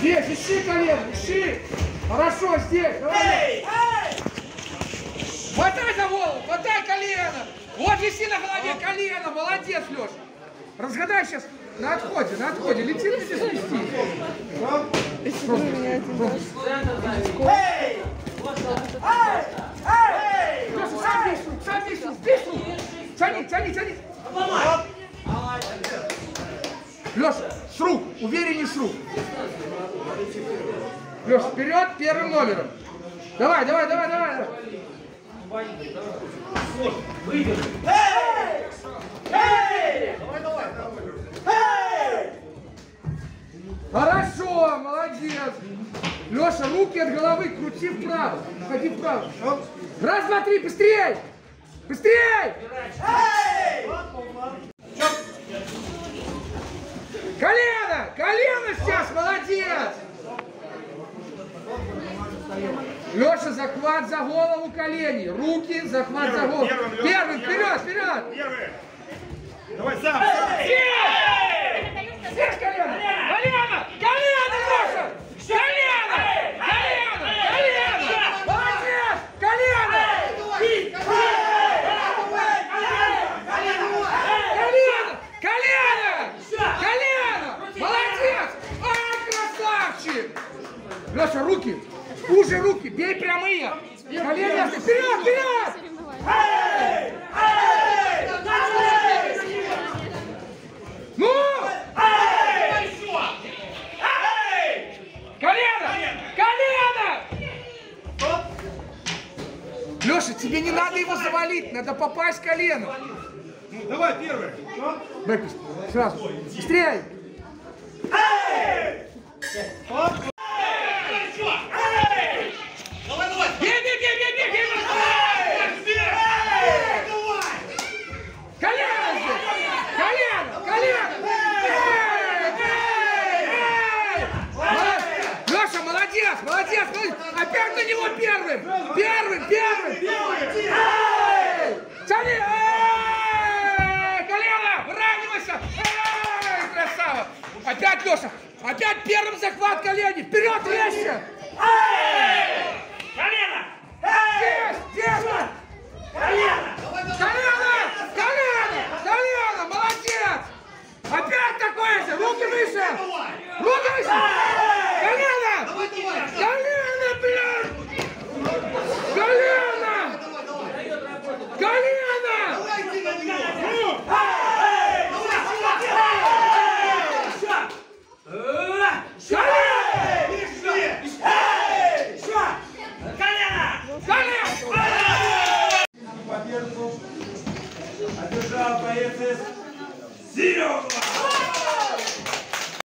Здесь, ищи колено, ищи. Хорошо, здесь. Давай. Хватай за голову, хватай колено. Вот виси на голове колено. Молодец, Леша. Разгадай сейчас на отходе, на отходе. Лети, лети, свисти. Если у меня один раз. Леша, сам рук, сам здесь рук. Тяни, тяни, тяни. Леша, с рук. Леша, вперед первым номером. Давай, давай, давай, давай. Хорошо, молодец. Леша, руки от головы крути вправо. Ходи вправо. Раз, два, три, быстрей! Быстрей! Колено! Колено сейчас, молодец! Леша, захват за голову колени. Руки, захват за голову. первым, Леша, Первым, вперед, вперед! Первый. Давай сам. сам. Здесь колено! Колено! Колено, Леша! Колено! Колено! Колено! Молодец! Колено! Колено! Колено! Колено! Молодец! А, красавчик! Леша, руки! Уже руки! Бей прямые! Колени! Вперед! Вперед! Ну! Колено! Колено! Леша, тебе не надо его завалить, надо попасть коленом. Ну, давай первый. Бэкпист, сразу. Быстрее! Бей, бей, бей, бей, бей, бей! Колено здесь! Колено! Колено! Эй! Эй! Эй! Молодец! Леша, молодец! Молодец! молодец! Первым! Первым! Первым! Эй! Тяни! Эй! Колено! Выравнивайся! Эй! Красава! Опять Леша! Опять первым захват колени! Вперед резче! Колено! Одержал боец из Серега!